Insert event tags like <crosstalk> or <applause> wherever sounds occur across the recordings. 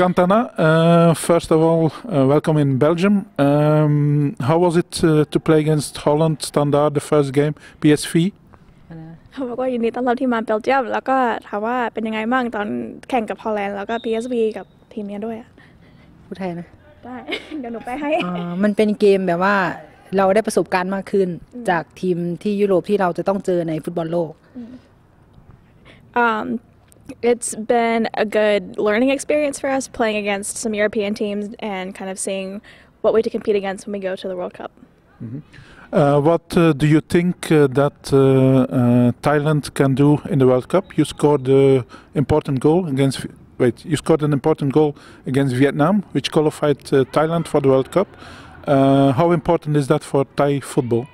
Cantana, uh, first of all, uh, welcome in Belgium. Um, how was it uh, to play against Holland Standard the first game, PSV? เขาบอกว่ายินดีต้อนรับที่มาเบลเยียมแล้วก็ถามว่าเป็นยังไงบ้างตอนแข่งกับฮอลแลนด์แล้วก็ PSV กับทีมเนี้ยด้วยอะผู้ไทยนะ ได้ เดี๋ยวหนูไปให้ อ่ามันเป็นเกมแบบว่าเราได้ประสบการณ์มากขึ้น จากทีมที่ยุโรปที่เราจะต้องเจอในฟุตบอลโลก um, it's been a good learning experience for us playing against some European teams and kind of seeing what way to compete against when we go to the World Cup. Uh, what uh, do you think uh, that uh, uh, Thailand can do in the World Cup? You scored an important goal against. Wait, you scored an important goal against Vietnam, which qualified uh, Thailand for the World Cup. Uh, how important is that for Thai football?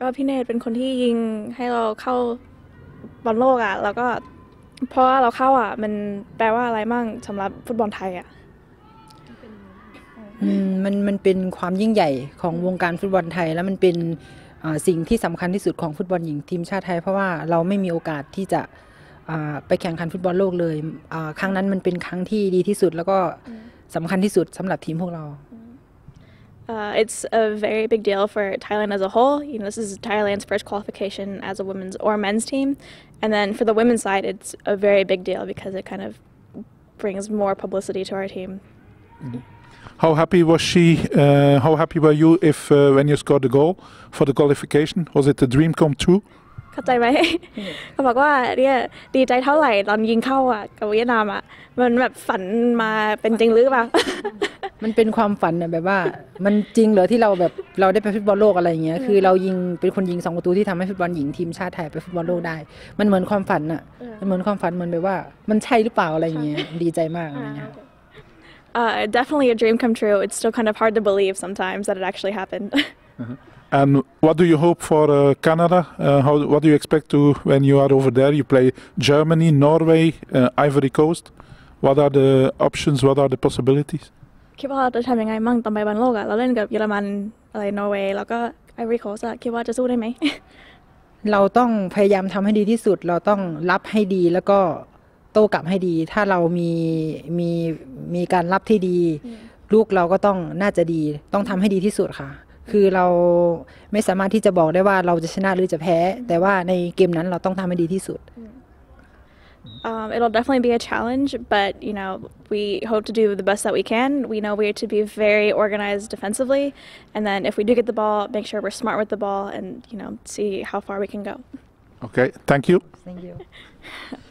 ก็พี่เนตเป็นคนที่ยิงให้เราเข้าบอลโลกอ่ะ แล้วก็ เพราะว่าเราเข้าอะ มันแปลว่าอะไรมั่งสำหรับฟุตบอลไทยอะอืมมันมันเป็นความยิ่งใหญ่ของวงการฟุตบอลไทย แล้วมันเป็นอ่าสิ่งที่สำคัญที่สุดของฟุตบอลหญิงทีมชาติไทย เพราะว่าเราไม่มีโอกาสที่จะอ่าไปแข่งขันฟุตบอลโลกเลยอ่าครั้งนั้นมันเป็นครั้งที่ดีที่สุดแล้วก็สำคัญที่สุดสำหรับทีมพวกเรา Uh, it's a very big deal for Thailand as a whole. You know, this is Thailand's first qualification as a women's or men's team, and then for the women's side, it's a very big deal because it kind of brings more publicity to our team. How happy was she? Uh, how happy were you if uh, when you scored the goal for the qualification? Was it a dream come true? เข้าใจไหม เขาบอกว่าเนี่ยดีใจเท่าไหร่ตอนยิงเข้าอ่ะกับเวียดนามอ่ะ มันแบบฝันมาเป็นจริงหรือเปล่า <laughs> <laughs> มันเป็นความฝันน่ะแบบว่า มันจริงเหรอที่เราแบบเราได้ไปฟุตบอลโลกอะไรอย่างเงี้ยคือเรายิงเป็นคนยิงสองประตูที่ทำให้ฟุตบอลหญิงทีมชาติไทยไปฟุตบอลโลกได้ มันเหมือนความฝันน่ะเออมันเหมือนความฝันเหมือนแบบว่า มันใช่หรือเปล่าอะไรอย่างเงี้ยดีใจมากอะไรเงี้ย uh, definitely a dream come true. It's still kind of hard to believe sometimes that it actually happened. And what do you hope for uh, Canada? Uh, how, what do you expect to when you are over there? You play Germany, Norway, uh, Ivory Coast. What are the options? What are the possibilities? คิดว่าเราจะทำยังไงมั่งตอนไปบอลโลกอะเราเล่นกับเยอรมันอะไรนอร์เวย์แล้วก็ไอริโคสอะคิดว่าจะสู้ได้ไหม เราต้องพยายามทำให้ดีที่สุด เราต้องรับให้ดีแล้วก็โต้กลับให้ดี ถ้าเรามีมีมีการรับที่ดี ลูกเราก็ต้องน่าจะดี ต้องทำให้ดีที่สุดค่ะ คือเราไม่สามารถที่จะบอกได้ว่าเราจะชนะหรือจะแพ้ แต่ว่าในเกมนั้นเราต้องทำให้ดีที่สุด Um, it'll definitely be a challenge, but you know we hope to do the best that we can. We know we're to be very organized defensively, and then if we do get the ball, make sure we're smart with the ball, and you know see how far we can go. Okay, thank you. Thank you <laughs>